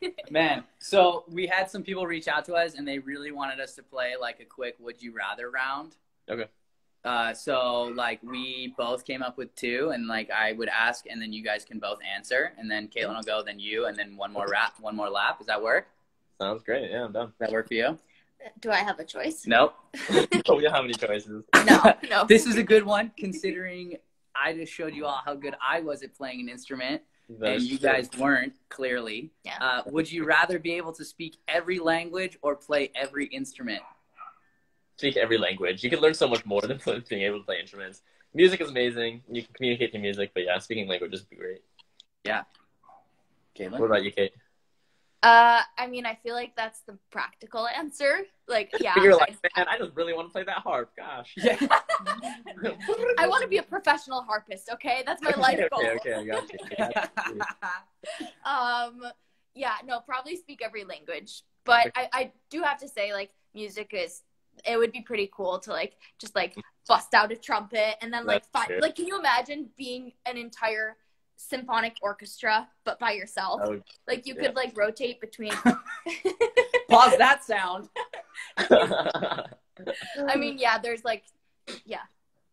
is. Man, so we had some people reach out to us and they really wanted us to play like a quick would you rather round. Okay. Uh, so like we both came up with two and like I would ask and then you guys can both answer and then Kaitlin will go, then you, and then one more rap, one more lap. Does that work? Sounds great. Yeah, I'm done. Does that work for you? Do I have a choice? Nope. oh, we don't have any choices. No, no. This is a good one considering I just showed you all how good I was at playing an instrument That and you true. guys weren't clearly. Yeah. Uh, would you rather be able to speak every language or play every instrument? speak every language. You can learn so much more than being able to play instruments. Music is amazing. You can communicate through music, but yeah, speaking languages would be great. Yeah. Kaitlin? What about you, Kate? Uh, I mean, I feel like that's the practical answer. Like, yeah, You're I- like, man, I just really want to play that harp. Gosh. Yeah. I want to be a professional harpist. Okay, that's my life goal. okay, I got you. I got you. Um, yeah, no, probably speak every language. But I, I do have to say, like, music is. It would be pretty cool to like just like bust out a trumpet and then like find, like can you imagine being an entire symphonic orchestra but by yourself? Oh, Like you yeah. could like rotate between. Pause that sound. I mean, yeah, there's like, yeah,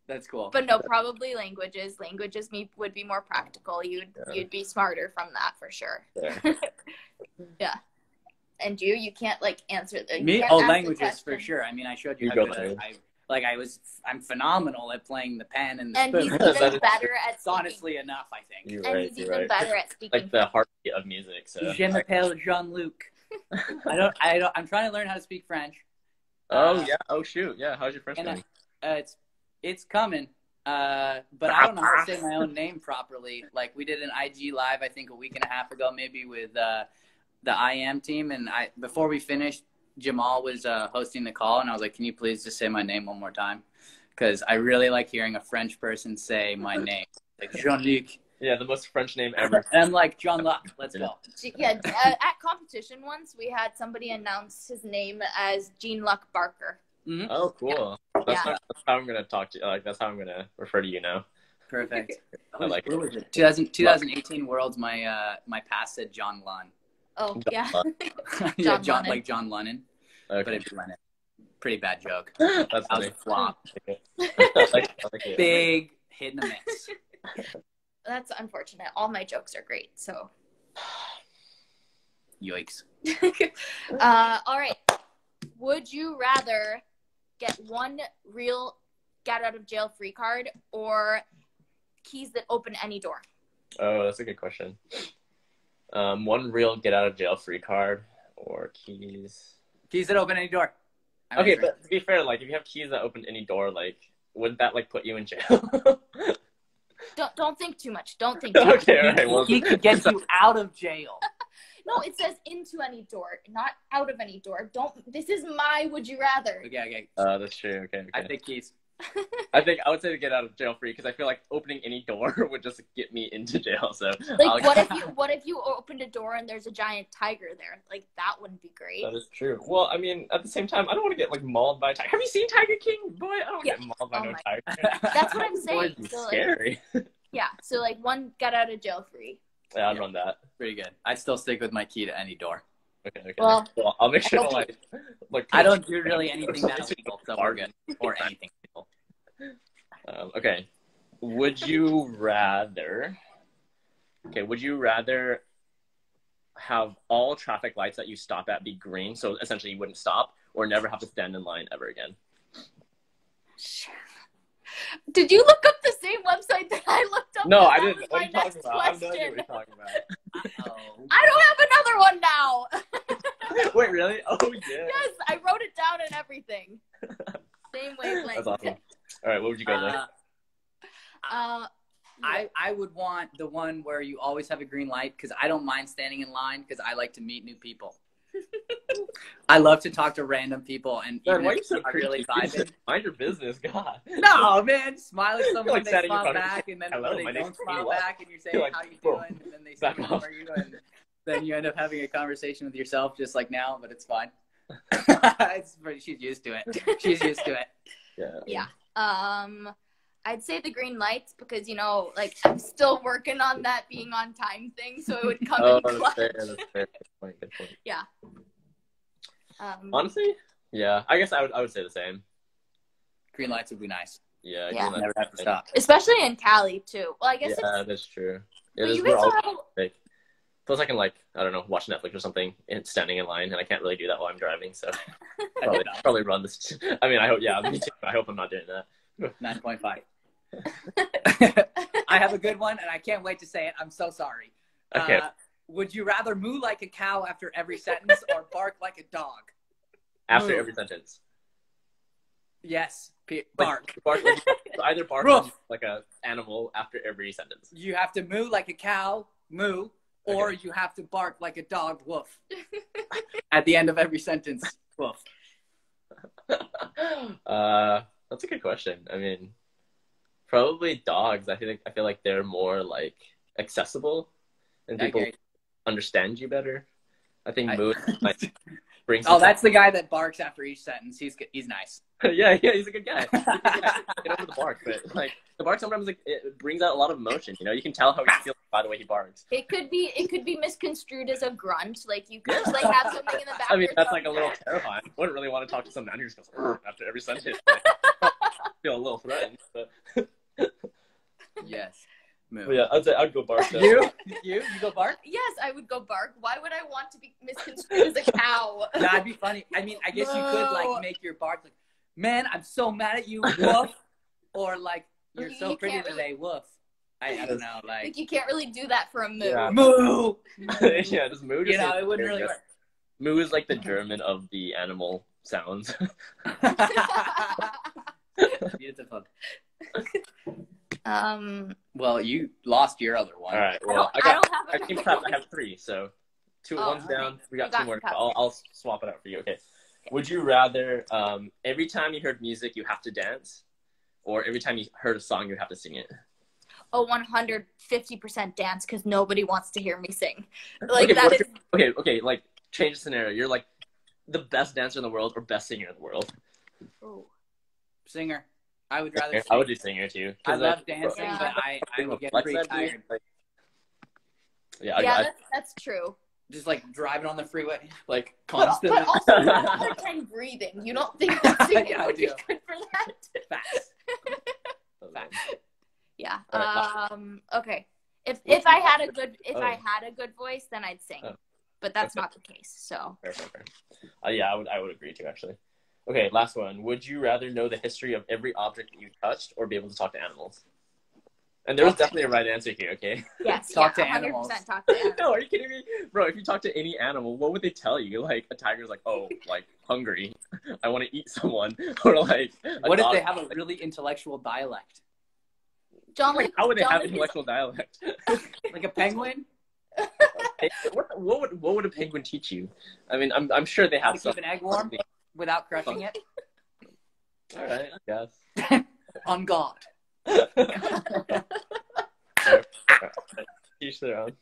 That's cool. but no, probably languages. Languages me would be more practical. You'd Yeah. you'd be smarter from that for sure. Yeah. And you, you can't like answer the Me? Oh, languages for sure. I mean, I showed you You how go good I like. I was. I'm phenomenal at playing the pen and the And he's spoon. That even is better at It's speaking. honestly enough, I think. You're and right. he's even right. better at speaking. Like the heartbeat of music. So. Je m'appelle Jean-Luc. I don't. I don't. I'm trying to learn how to speak French. Oh Uh, yeah. Oh shoot. Yeah. How's your French and I- going? Uh, it's it's coming. Uh, but I don't know how to say my own name properly. Like we did an IG live, I think a week and a half ago, maybe with uh, the IM team, and I before we finished, Jamal was uh, hosting the call, and I was like, "Can you please just say my name one more time?" Because I really like hearing a French person say my name, like Jean Luc, Yeah, the most French name ever. and I'm like John Luck. Let's go. Yeah, uh, at competition once we had somebody announce his name as Jean Luck Barker. hmm Oh, cool. That's, Yeah. how, that's how I'm gonna talk to. You. Like that's how I'm gonna refer to you now. Perfect. I like Where it. 2000, 2018 Worlds. My uh, my pass said John Lund. Oh John yeah, Luck. yeah, John John like John Lennon, but Okay. it's Lennon. Pretty bad joke. That's That was a flop. I like, I like it. Big hit in the mix. that's unfortunate. All my jokes are great. So, Yikes. uh, all right. Would you rather get one real get out of jail free card or keys that open any door? Oh, that's a good question. Um, one real get out of jail free card or keys. Keys that open any door. I'm Okay, but to be fair, like if you have keys that open any door, like wouldn't that like put you in jail? Don't don't think too much. Don't think. Too much. okay, all right. Well, he could get you out of jail. No, it says into any door, not out of any door. Don't. This is my would you rather. Okay, okay. uh, that's true. Okay, okay. I think keys. I think I would say to get out of jail free because I feel like opening any door would just get me into jail. So Like, I'll- what if you what if you opened a door and there's a giant tiger there? Like that wouldn't be great. That is true. Well, I mean, at the same time, I don't want to get like mauled by a tiger. Have you seen Tiger King? Boy, I don't Yeah. get mauled by Oh no my- tiger. That's what I'm saying. it'd be So like, scary. yeah. So like one got out of jail free. yeah, I'd Yeah. run that. Pretty good. I'd still stick with my key to any door. Okay, okay. Well, Well, I'll make sure to like, like I don't do really anything that's illegal, so we're Bark. good. Or anything illegal. Um, okay. Would you rather? Okay. Would you rather have all traffic lights that you stop at be green, so essentially you wouldn't stop, or never have to stand in line ever again? Did you look up the same website that I looked up? No, I didn't. My What are you talking next about? I have no idea question. what you're talking about. Uh-oh. I don't have another one now. Wait, really? Oh yeah. yes, I wrote it down and everything. Same wavelength. That's awesome. All right, what would you go with? Uh, Uh, I, I would want the one where you always have a green light because I don't mind standing in line because I like to meet new people. I love to talk to random people and Man, even why are if you so I really creepy? vibing. Mind your business, God. No, man, smile at someone, like they smile front back, and then "Hello, they don't smile Eli." back, and you say, You're like, "How you "Bro, doing?" and then they say, "How are you?" and then you end up having a conversation with yourself, just like now, but it's fine. it's pretty, she's used to it. She's used to it. Yeah. Yeah. Um, I'd say the green lights because you know, like I'm still working on that being on time thing, so it would come Oh, in that's clutch. fair. That's fair. Good point. Good point. Um, Honestly, yeah. I guess I would. I would say the same. Green lights would be nice. Yeah. Yeah. Never have to stop. especially in Cali too. Well, I guess Yeah, it's. that's true. But It is. you We're guys all like, I can like I don't know watch Netflix or something and standing in line, and I can't really do that while I'm driving. So probably, probably run this. I mean, I hope. Yeah, me too. I hope I'm not doing that. Nine point five. I have a good one, and I can't wait to say it. I'm so sorry. Okay. Uh, would you rather moo like a cow after every sentence or bark like a dog? After Moo. every sentence, Yes, P- Like, bark. bark like, either bark like a animal after every sentence. You have to moo like a cow, moo, or Okay. you have to bark like a dog, woof. At the end of every sentence, woof. uh, that's a good question. I mean, probably dogs. I feel like I feel like they're more like accessible, and people Okay. understand you better. I think I- like brings. Oh, that's the guy that barks after each sentence. He's he's nice. yeah, yeah. He's a good guy. He's a good. Get over the bark, but like the bark sometimes like it brings out a lot of emotion. You know, you can tell how he ah. feels by the way he barks. It could be. It could be misconstrued as a grunt. Like you could just like have something in the back. I mean, that's like a little terrifying. I wouldn't really want to talk to some man who just goes after every sentence. Like, feel a little threatened, but, Yes, moo. but yeah, I'd say I'd go bark. Though. You, you, you go bark. Yes, I would go bark. Why would I want to be misconstrued as a cow? That'd be funny. I mean, I guess you could like make your bark like, "Man, I'm so mad at you, woof," or like, "You're so You pretty can't really- today, woof." I, I don't know, like, Like you can't really do that for a moo. Yeah. moo. yeah, just moo. You know, it wouldn't really work. Moo is like the German of the animal sounds. Beautiful. Um, Well, you lost your other one. All right. I Well, don't, I I got. don't have I another team. I have three, so two Oh, ones okay. down. We got You got two more. I'll, I'll swap it out for you. Okay. Would you rather um, every time you heard music you have to dance, or every time you heard a song you have to sing it? Oh, 150% dance because nobody wants to hear me sing. Like okay, that what is. okay, okay. Like change the scenario. You're like the best dancer in the world or best singer in the world. Oh, Singer. I would rather. I would do singer too. I 'cause, love like, dancing, Yeah. but I, I would get Like pretty tired. like- yeah, yeah, I, that's, that's true. Just like driving on the freeway, like constantly. but also, you have a hard time breathing. You don't think that singing Yeah, I would be good for that? Fast. Fast. Yeah. All right, last Um. Okay. If if I had a good if Oh. I had a good voice, then I'd sing. Oh. But that's not the case. So Fair, fair, fair. Uh, yeah, I would, I would agree too, actually. Okay, last one. Would you rather know the history of every object that you touched or be able to talk to animals? And there was definitely a right answer here, okay? yes, Talk yeah, to 100% animals. talk to animals. no, are you kidding me? Bro, if you talk to any animal, what would they tell you? Like, a tiger's like, oh, like, hungry. I want to eat someone. Or like, What if they have a really intellectual dialect, John, Like, Luke, how would they John have Luke is- intellectual dialect? like a penguin? what, what would what would a penguin teach you? I mean, I'm I'm sure they How have to keep an egg warm without crushing it? All right, I guess. On God. Teach their own.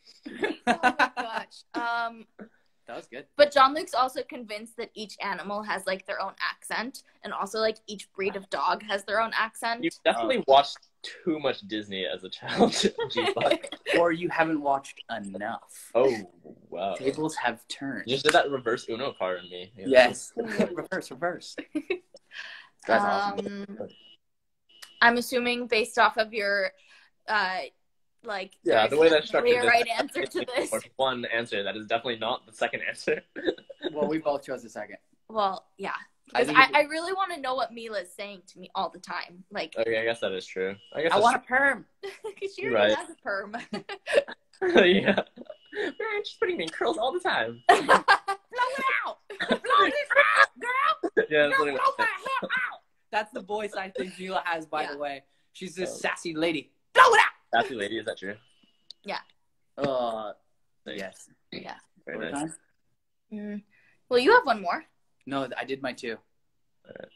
oh my gosh. Um, That was good. but Jean-Luc's also convinced that each animal has like their own accent, and also like each breed of dog has their own accent. You definitely watched too much Disney as a child. Or you haven't watched enough. oh wow! Tables have turned. You just did that reverse Uno card on me. Yeah. Yes. reverse, reverse. That's awesome. um, I'm assuming based off of your, uh, like Yeah, the way that's structured. clear is- right answer to this. One answer that is definitely not the second answer. Well, we both chose the second. Well, yeah. I I, I, really want to know what Mila's saying to me all the time. Like, okay, I guess that is true. I guess I that's want a perm. she already Right. has a perm. yeah. Man, she's putting me in curls all the time. Blow it out! Blow it out, girl! Yeah, that's Girl, blow my hair out! That's the voice I think Mila has, by Yeah. the way. She's Oh. this sassy lady. Blow it out! Sassy lady, is that true? Yeah. Uh, yes. Yeah. Very nice. Mm. Well, you have one more. No, I did my two.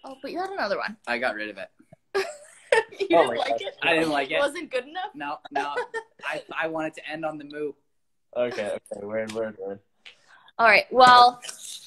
Oh, but you had another one. I got rid of it. you Oh didn't my like God. it? I didn't like It it. wasn't good enough? No, no. I, I wanted to end on the moo. Okay, okay, word, word, word. All right. Well,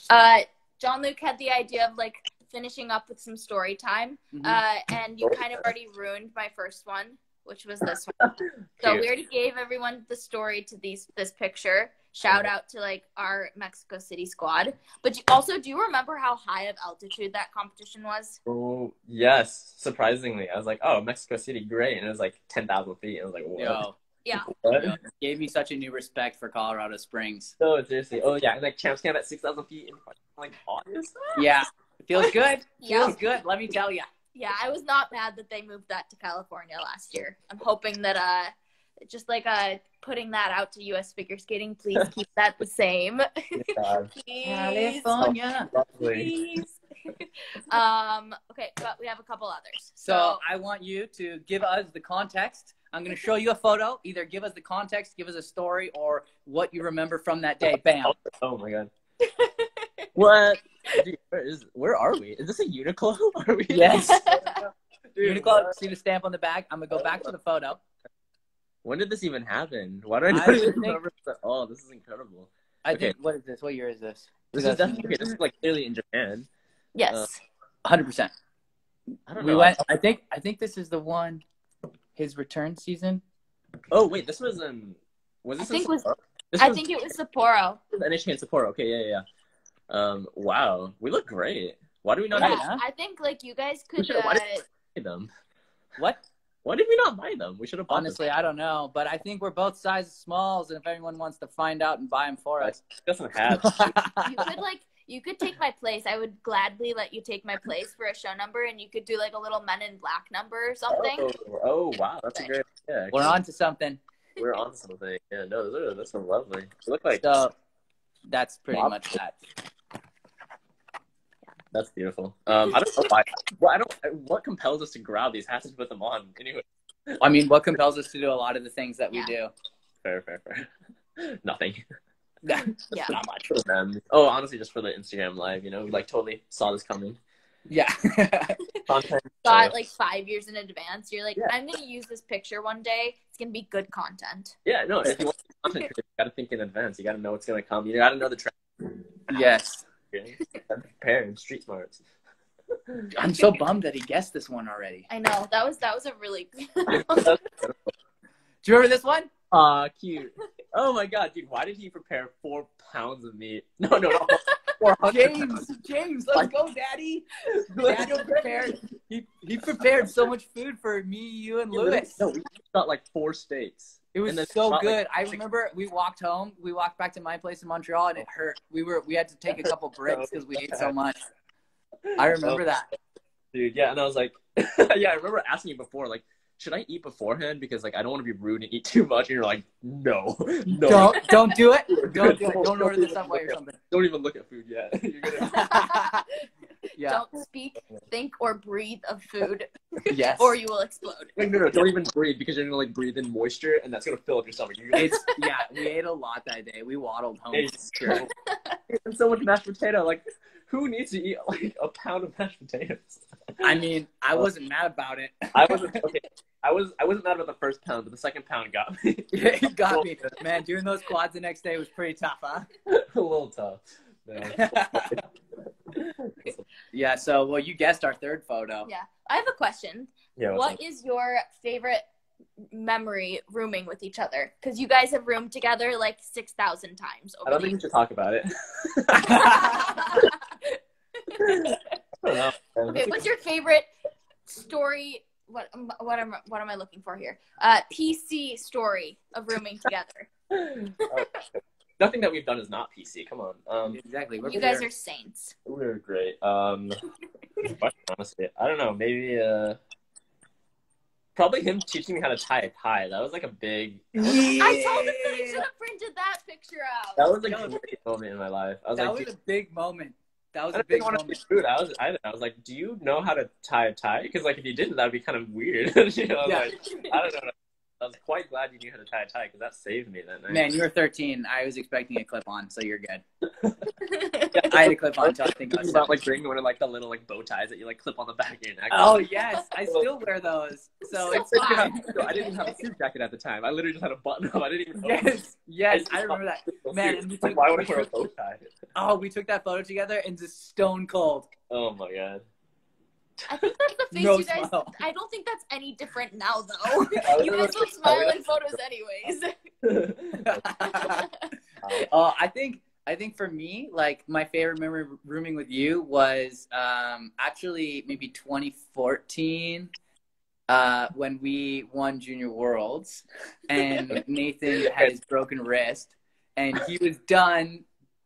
uh, Jean-Luc had the idea of like finishing up with some story time, Mhm. uh, and you kind of already ruined my first one, which was this one. So we already gave everyone the story to these this picture. Shout out to like our Mexico City squad. But you, also, do you remember how high of altitude that competition was? Oh, yes. Surprisingly, I was like, oh, Mexico City, great. And it was like 10,000 feet. I was like, what? Yo, Yeah. What? yo, gave me such a new respect for Colorado Springs. No, seriously. Oh, yeah. And like Champs Camp at 6,000 feet in like August. Yeah, feels good. Yeah. Feels good. Let me tell you. Yeah, I was not mad that they moved that to California last year. I'm hoping that uh just like uh putting that out to US figure skating, please keep that the same. God, please. California. lovely. Please. um okay, but we have a couple others. So I want you to give us the context. I'm going to show you a photo. Either give us the context, give us a story, or what you remember from that day. Bam. Oh my god. What? Dude, where is? Where are we? Is this a Uniqlo? Are we? Yes. Dude, Uniqlo, what? see the stamp on the back. I'm going to go back to the photo. When did this even happen? Why do I I not think- even remember? this at all? this is incredible. I Okay. think, what is this? What year is this? This is definitely okay, this is like clearly in Japan. yes. 100%. I don't We know. went, I think, I think this is the one, his return season. Oh wait, this was in. Was this I think in was- Sapporo? This I was think it was Sapporo. NHK in Sapporo. Okay, yeah, yeah. yeah. Um, wow, we look great. Why do we not Yeah. Yeah, I think like you guys could Sure, why uh, did- them? What? Why did we not buy them? We should have bought Honestly, I don't know, but I think we're both sizes smalls, and if anyone wants to find out and buy them for us. Doesn't have. you could like you could take my place. I would gladly let you take my place for a show number and you could do like a little men in black number or something. Oh, oh wow, that's a great. Yeah, we're on to something. We're on something. Yeah, no, those are those are lovely. They look like So that's pretty Wow. much that. That's beautiful. Um, I don't know why. Well, I don't. What compels us to grab these hats and put them on? Anyway, I mean, what compels us to do a lot of the things that we do? fair, fair, fair. Nothing. Yeah. Not much. For them. Oh, honestly, just for the Instagram live, you know, we like totally saw this coming. Yeah. Content. Got like five years in advance. You're like, Yeah. I'm gonna use this picture one day. It's gonna be good content. yeah, no. If you want content you got to think in advance. You got to know what's gonna come. You got to know the trend. yes. Prepared, street smarts. I'm so bummed that he guessed this one already. I know that was that was a really Do you remember this one? Aw, cute. Oh my god, dude, why did he prepare four pounds of meat? No, no, no. Four hundred James, James, let's go, Daddy. Daniel prepared. He he prepared so much food for me, you, and Lewis. No, we got like four steaks. It was so about, like, good. I remember we walked home. We walked back to my place in Montreal, and it hurt. We were we had to take a couple breaks because we ate so much. I remember that. Dude, yeah, and I was like, yeah, I remember asking you before, like, should I eat beforehand? Because like I don't want to be rude and eat too much. And you're like, no, no, Don't don't do it. Don't do it. Don't order the subway or something. Don't even look at food yet. You're gonna... yeah. don't speak, think, or breathe of food, Yes. or you will explode. Like, no, no, don't even breathe because you're gonna like breathe in moisture, and that's gonna fill up your stomach. You're gonna It's yeah. We ate a lot that day. We waddled home. It's true. and so much mashed potato. Like, who needs to eat like a pound of mashed potatoes? I mean, I wasn't mad about it. I wasn't okay. I was I wasn't mad about the first pound, but the second pound got me it got me, man. Doing those quads the next day was pretty tough, huh? a little tough. Man. yeah. So, well, you guessed our third photo. Yeah, I have a question. Yeah. what's What up? is your favorite memory rooming with each other? Because you guys have roomed together like six thousand times I don't the think we should talk about it. years. I don't know. okay, what's your favorite story? What um, what am what am I looking for here? Uh, PC story of rooming together. good- Nothing that we've done is not PC. Come on. Um, exactly. We're You guys there. are saints. we're great. Um, but honestly, I don't know. Maybe uh, probably him teaching me how to tie a tie. That was like a big. I told him that he should have printed that picture out. That was like That a was- great moment in my life. I was That like, was dude, a big moment. That was I a big didn't to moment. be. I was, I, I was like, do you know how to tie a tie? Because like if you didn't, that'd be kind of weird. you know, Yeah. like, I don't know. I was quite glad you knew how to tie a tie because that saved me that night. Man, you were 13. I was expecting a clip on, so you're good. I had a clip on until I think I was about like 17. bringing one of like the little like bow ties that you like clip on the back of your neck. Oh yes, I oh. still wear those. So So it's I fine. didn't have- I didn't have a suit jacket at the time. I literally just had a button up. I didn't even. know. Yes, yes, just I remember that. Man, and we like, took- why would I wear a bow tie? Oh, we took that photo together and just stone cold. Oh my god. I think that's the face No you guys. smile. I don't think that's any different now, though. You guys don't smile in photos, anyways. Uh, I think I think for me, like my favorite memory rooming with you was um, actually maybe 2014 uh, when we won Junior Worlds and Nathan had his broken wrist and he was done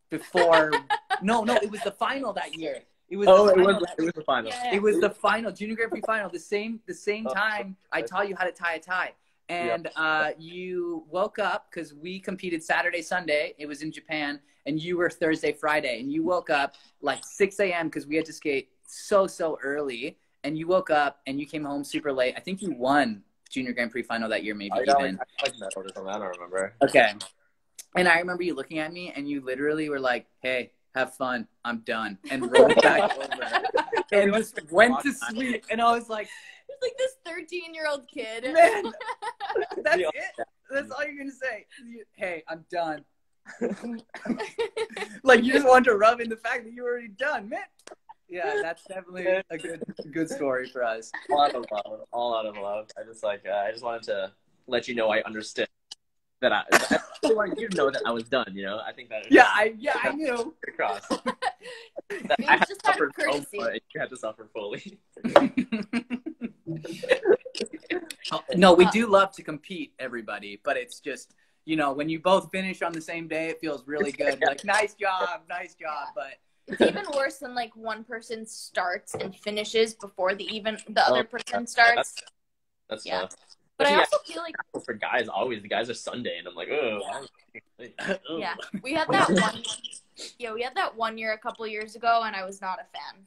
before. no, no, it was the final that year. It was oh, the it final was it was the final. Yeah. it was the final junior Grand Prix final. The same the same Oh, time I taught you how to tie a tie, and uh, you woke up because we competed Saturday Sunday. It was in Japan, and you were Thursday Friday, and you woke up like 6 a.m. because we had to skate so so early, and you woke up and you came home super late. I think you won junior Grand Prix final that year, maybe I got even. like, I like medal or something. I don't remember. Okay. And I remember you looking at me and you literally were like, hey, have fun. I'm done. And rolled back over. And just went to sleep. And I was like, It's like this 13 year old kid. man, that's it. That's all you're going to say. Hey, I'm done. Like you just wanted to rub in the fact that you were already done, man. Yeah, that's definitely a good good story for us. all out of love. All out of love. I just like uh, I just wanted to let you know I understood that I, I just wanted you to know that I was done. You know, I think that Yeah, I yeah, I knew. across. That I had just out of suffered so courtesy. much, you had to suffer fully. Oh, no, we do love to compete, everybody, but it's just you know when you both finish on the same day, it feels really good. Like nice job, nice job, but It's even worse than like one person starts and finishes before the even the other Oh, person starts. That's Yeah. tough. But I Yeah. also feel like For guys, always the guys are Sunday, and I'm like, oh, yeah, we had that one. Yeah, we had that one year a couple years ago, and I was not a fan.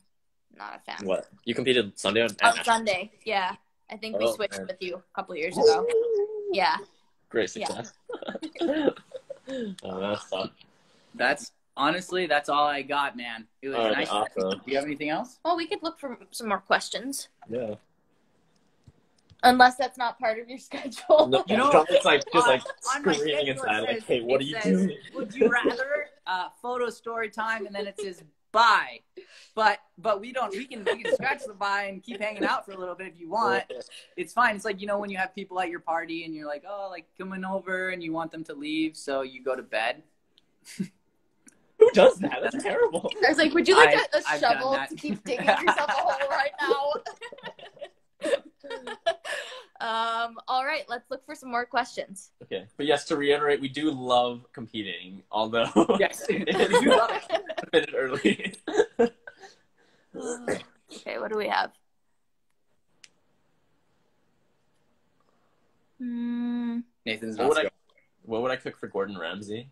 Not a fan. What you competed Sunday on? On Sunday, yeah. I think we Oh, switched man. with you a couple years ago. Yeah. Great Yeah. success. oh, that's tough. that's honestly that's all I got, man. It was All right, nice. awesome. Do you have anything else? Well, we could look for some more questions, Yeah. Unless that's not part of your schedule. No, You know- it's like just like On my screaming inside, it like, hey, what are you says, doing? Would you rather uh, photo story time and then it says bye, but but we don't. We can we can scratch the bye and keep hanging out for a little bit if you want. It's fine. It's like you know when you have people at your party and you're like oh like coming over and you want them to leave, so you go to bed. Who does that? That's terrible. I was like, would you like I- a, a I've done shovel to keep digging yourself a hole right now? Um, all right, let's look for some more questions. Okay, but yes, to reiterate, we do love competing, although Yes, it you love it. early. okay, what do we have? Mm, Nathan's what, would I, what would I cook for Gordon Ramsay?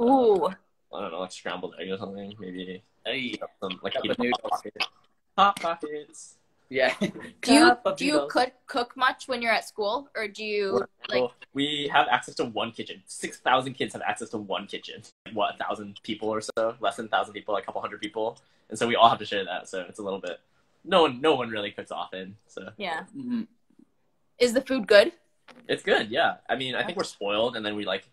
ooh, I don't know, like scrambled egg or something. Maybe Hey, some like Cup eat hot pockets. Hot pockets. Yeah. do you do you noodles. cook cook much when you're at school, or do you like? We have access to one kitchen. Six thousand kids have access to one kitchen. What, a thousand people or so? Less than a thousand people, like a couple hundred people, and so we all have to share that. So it's a little bit. No one, no one really cooks often, so Yeah, Mhm. is the food good? it's good. Yeah, I mean, I think we're spoiled, and then we like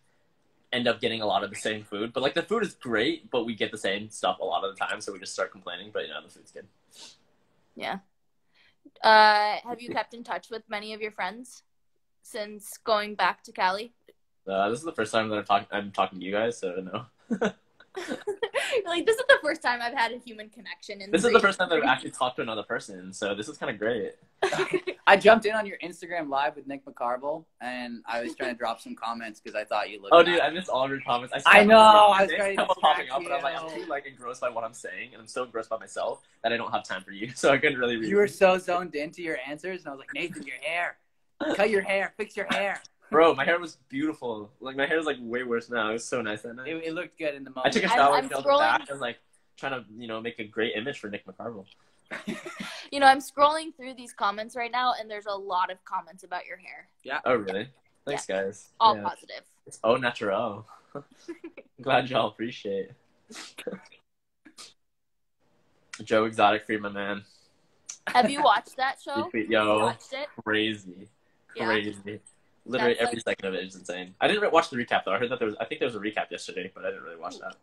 end up getting a lot of the same food. But like the food is great, but we get the same stuff a lot of the time, so we just start complaining. But you know, the food's good. Yeah. Uh, have you kept in touch with many of your friends since going back to Cali? Uh, this is the first time that I'm talking. I'm talking to you guys, so no. like this is the first time I've had a human connection. In This is the first time that I've actually talked to another person, so this is kind of great. I jumped in on your Instagram live with Nick McCarville, and I was trying to drop some comments because I thought you looked. Oh, dude, nice. I missed all of your comments. I saw know, I was trying to kept popping distract up, but I'm like, I'm too like engrossed by what I'm saying, and I'm so engrossed by myself that I don't have time for you, so I couldn't really read. You were so zoned into your answers, and I was like, Nathan, your hair, cut your hair, fix your hair. Bro, my hair was beautiful. Like my hair is like way worse now. It was so nice that night. It, it looked good in the moment. I took a I'm- shower, I'm filled scrolling- back, and like trying to you know make a great image for Nick McCarville. You know, I'm scrolling through these comments right now, and there's a lot of comments about your hair. Yeah. Oh really? Thanks, guys. All Yeah. positive. It's au naturel. Glad y'all appreciate. Joe Exotic Free, my man. Have you watched that show? Yo. Watched it? Crazy, Yeah. crazy. Literally That's every second of it is insane. I didn't watch the recap though. I heard that there was. I think there was a recap yesterday, but I didn't really watch that.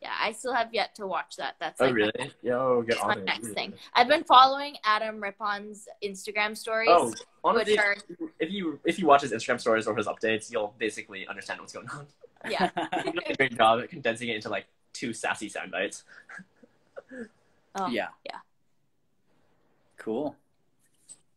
Yeah, I still have yet to watch that. That's Oh like really? Yo, oh, get on my it. next thing. I've been following Adam Rippon's Instagram stories. Oh, honestly, which are if you if you watch his Instagram stories or his updates, you'll basically understand what's going on. yeah. He does a great job at condensing it into like two sassy sound bites. Oh, yeah. yeah. Cool.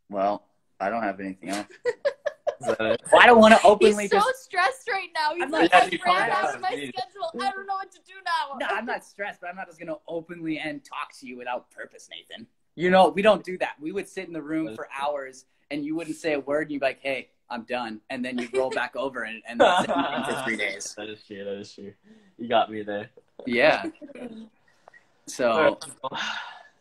Well, I don't have anything else. Is that it? Well, I don't want to openly. He's openly so just. stressed right now. He's I'm like, not- I Yeah, ran out of my dude. schedule. I don't know what to do now. No, I'm not stressed, but I'm not just gonna openly end talk to you without purpose, Nathan. You know, we don't do that. We would sit in the room for hours, and you wouldn't say a word, and you'd be like, "Hey, I'm done," and then you'd roll back over and, and that's it for three days. That is true. That is true. You got me there. Yeah. So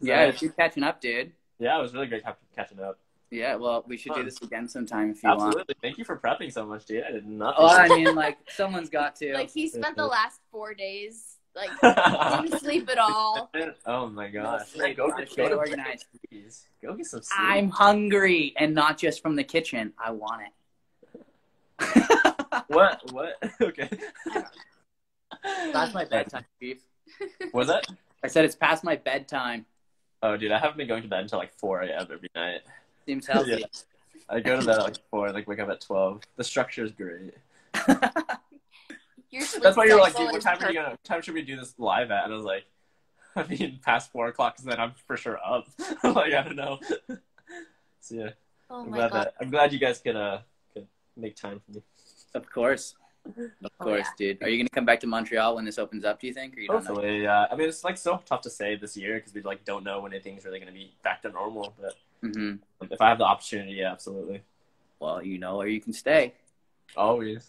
yeah, So, it's good catching up, dude. yeah, it was really great cap- catching up. Yeah, well, we should do this again sometime if you Absolutely. Thank you for prepping so much, dude. I did not. want. Well, I mean, like someone's got to. Like he spent the last four days like oh didn't sleep at all. Oh my gosh. No sleep, go get stay go organized. Please. Go get some sleep. I'm hungry, and not just from the kitchen. I want it. What? What? Okay. That's my bedtime, Chief. Was that? I said it's past my bedtime. Oh, dude, I haven't been going to bed until like 4 a.m. every night. Seems healthy. I go to bed at like 4 like wake up at 12. The structure is great. That's why you were like, cycle dude, what is time, are you gonna, what time should we do this live at? And I was like, I mean, past 4 o'clock, because then I'm for sure up. like, I don't know. so, yeah, Oh I'm my glad, god. that, I'm glad you guys could, uh, could make time for me. Of course. Of Oh, course, dude. Are you gonna come back to Montreal when this opens up? Do you think? Or you don't know? Hopefully, yeah. I mean, it's like so tough to say this year because we like don't know when anything's really going to be back to normal. But hmm if I have the opportunity, yeah, absolutely. Well, you know, or you can stay. Always.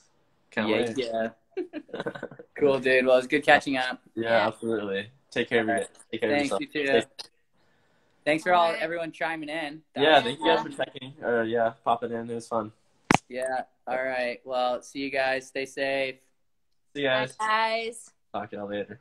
Can't yeah, wait. yeah. Cool, dude. Well, it's good catching up. Yeah, Yeah. absolutely. Take care of your, take care Thanks, of you yourself. too. Thanks for all everyone chiming in. That Yeah, was- thank you guys for checking. Or yeah, popping in. It was fun. yeah. All right. Well, see you guys. Stay safe. See you guys. Bye, guys. guys. Talk to y'all later.